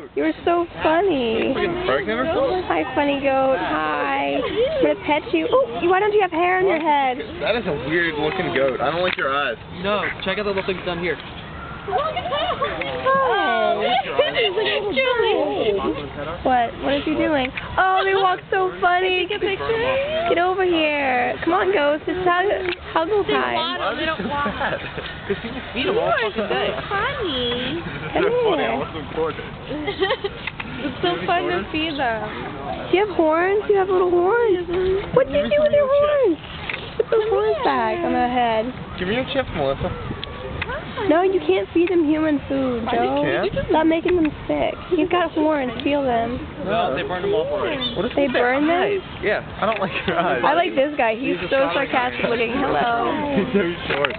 goat. You were so funny. Freaking pregnant or something? Hi, funny goat. Hi. I'm gonna pet you. Oh, why don't you have hair on your head? That is a weird looking goat. I don't like your eyes. No, check out the little things down here. Oh, Hi. Oh, what? What is he doing? Oh, they walk so funny. Take. Get over here. Come on, ghost. It's hug, huggle time. They don't walk. Because people feed them all fucking day. funny. Come They're funny. I here. want them recorded. It's so fun to feed them. Do you have horns? You have little horns. What do you do with your horns? Put those horns back on the head. Give me your chips, Melissa. No, you can't feed them human food, Joe. You can't? Stop making them sick. He's got horns. Feel them. No, they burned them off already. What is They with burn them? Yeah, I don't like your eyes. I like this guy. He's He's so sarcastic looking. Hello. He's so short.